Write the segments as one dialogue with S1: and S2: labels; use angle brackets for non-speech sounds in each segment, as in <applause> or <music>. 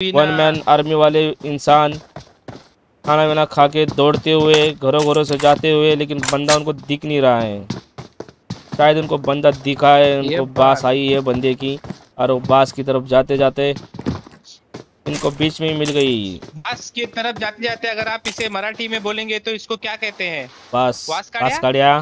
S1: One man army वाले इंसान खाना वाना खा के दौड़ते हुए घरों घरों से जाते हुए लेकिन बंदा उनको दिख नहीं रहा है। शायद उनको बंदा दिखा है उनको बास आई है बंदे की और वो बास की तरफ़ जाते जाते इनको बीच में ही मिल गई।
S2: बास की तरफ़ जाते जाते अगर आप इसे मराठी में बोलेंगे तो इसको क्या कहते हैं?
S1: बस? बास काढ़िया?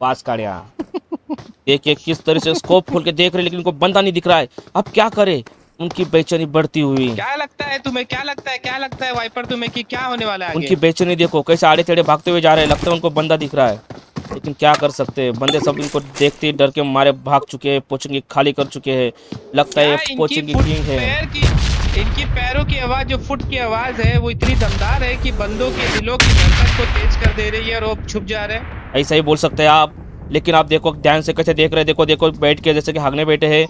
S1: बास काढ़िया? <laughs> देखिए किस तरह से स्कोप खोल के देख रहे लेकिन उनको बंदा नहीं दिख रहा है। अब क्या करे? उनकी बेचैनी बढ़ती हुई।
S2: क्या लगता है तुम्हें क्या लगता है क्या लगता है वाइपर तुम्हें कि क्या होने वाला है
S1: उनकी बेचैनी देखो कैसे आड़े टेढ़े भागते हुए जा रहे हैं लगता है उनको बंदा दिख रहा है। लेकिन क्या कर सकते हैं? बंदे सब इनको देखते ही डर के मारे भाग चुके हैं पोचिंग खाली कर चुके हैं। लगता है पोचिंग किंग है।
S2: इनकी पैरों की आवाज़ जो फुट की आवाज़ है वो इतनी दमदार है कि बंदों के दिलों की धड़कन को तेज कर दे रही है और वो छुप जा रहे हैं।
S1: ऐसा ही बोल सकते हैं आप। लेकिन आप देखो ध्यान से कैसे देख रहे हैं? देखो देखो बैठ के जैसे कि भागने बैठे हैं।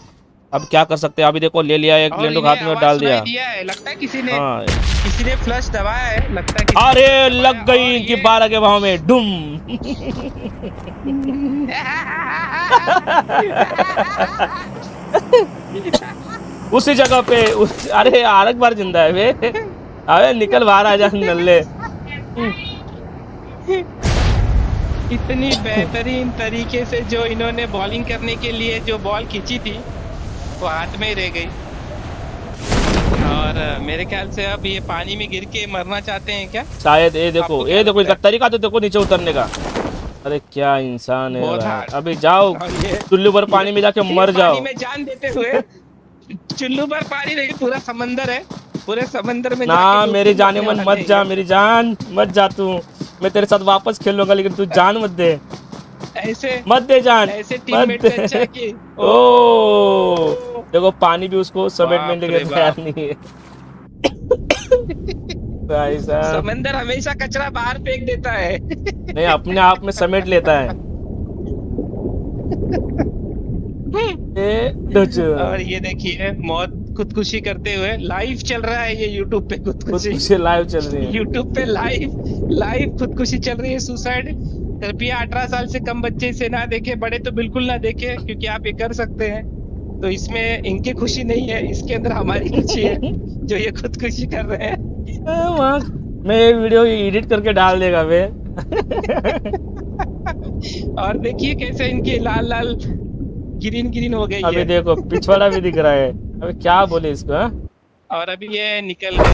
S1: अब क्या कर सकते हैं? अभी देखो ले लिया एक लेंडो हाथ में डाल दिया।
S2: लगता है किसी ने
S1: हाँ।
S2: किसी ने फ्लश दबाया है? लगता है किसी
S1: अरे लग गई इनकी बारह के भाव में डुम। उसी जगह पे उस, अरे आरक बार ज़िंदा है वे। अबे निकल बाहर आ जा नल्ले।
S2: इतनी बेहतरीन तरीके से जो इन्होंने बॉलिंग करने के लिए जो बॉल खींची थी वो हाथ में ही रह गई। और मेरे ख्याल से अब ये पानी में गिर के मरना चाहते हैं क्या?
S1: शायद ये देखो ये देखो इसका तरीका तो देखो नीचे उतरने का। अरे क्या इंसान है। अभी जाओ <laughs> चुल्लू पर पानी में जाके मर जाओ।
S2: में जान देते हुए चुल्लू पर पानी नहीं पूरा समंदर है। पूरे समंदर में
S1: ना मेरी जाने मन मत जा मेरी जान मत जा तू। मैं तेरे साथ वापस खेलूँगा लेकिन तू जान मत दे।
S2: ऐसे
S1: मत दे जान।
S2: ऐसे
S1: मत
S2: टीममेट से
S1: दे।
S2: अच्छा है कि <laughs>
S1: ओ। देखो पानी भी उसको समेट में
S2: बाप।
S1: लेके तैयार नहीं है। भाई साहब।
S2: समंदर हमेशा कचरा बाहर फेंक देता है।
S1: नहीं अपने आप में समेट लेता है। <laughs> ए,
S2: और ये देखिए मौत खुदकुशी करते हुए लाइव चल रहा है ये यूट्यूब पे खुदकुशी।
S1: खुदकुशी लाइव चल रही है।
S2: यूट्यूब पे लाइव लाइव खुदकुशी चल रही है सुसाइड कृपया अठारह साल से कम बच्चे इसे ना देखे बड़े तो बिल्कुल ना देखे क्योंकि आप ये कर सकते हैं। तो इसमें इनकी खुशी नहीं है इसके अंदर हमारी खुशी है <laughs> जो ये खुदकुशी कर रहे हैं।
S1: मैं ये वीडियो एडिट करके डाल देगा वे <laughs>
S2: और देखिए कैसे इनके लाल लाल ग्रीन ग्रीन हो गई
S1: अभी देखो पिछवाड़ा भी दिख रहा है। अभी क्या बोले इसको हाँ?
S2: और अभी ये निकल गए